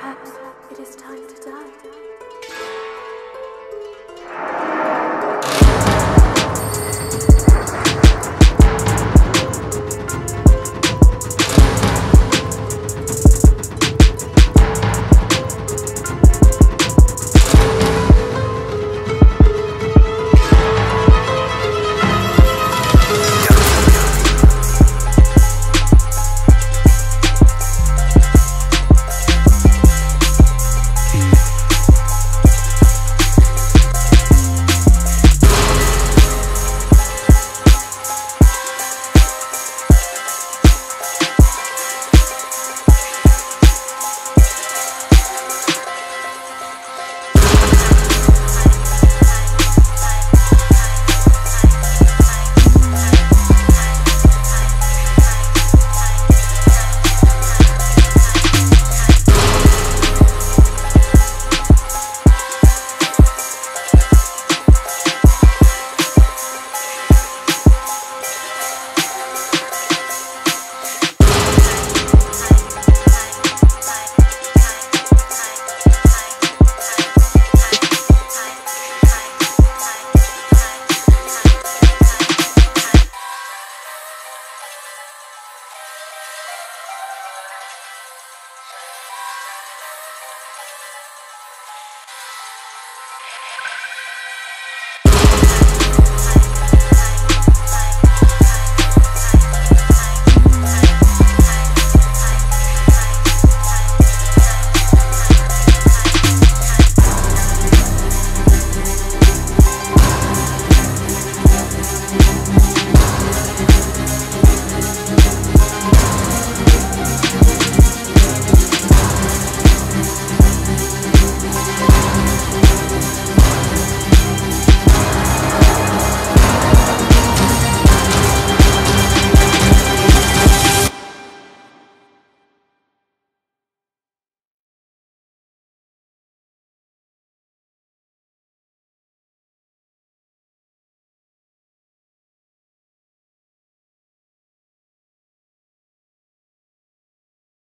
Perhaps it is time to die.